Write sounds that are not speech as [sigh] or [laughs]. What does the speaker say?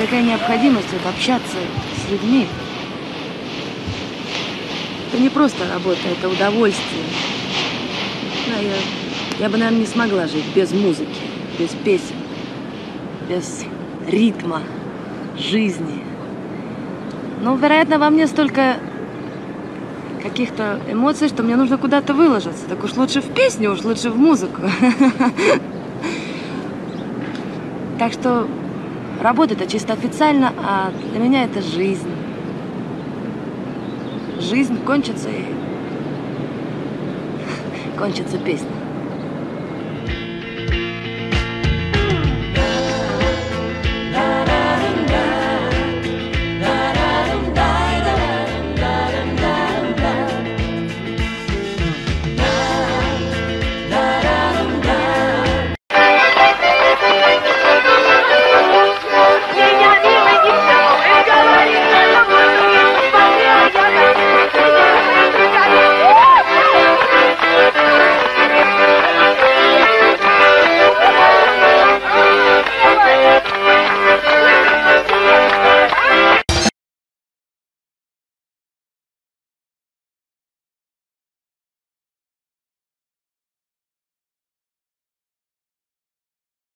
такая необходимость вот общаться с людьми. Это не просто работа, это удовольствие. Да, я, я бы, наверное, не смогла жить без музыки, без песен, без ритма жизни. Но, вероятно, во мне столько каких-то эмоций, что мне нужно куда-то выложиться. Так уж лучше в песню, уж лучше в музыку. [laughs] Так что работа это чисто официально, а для меня это жизнь. Жизнь кончится и [laughs] кончится песня.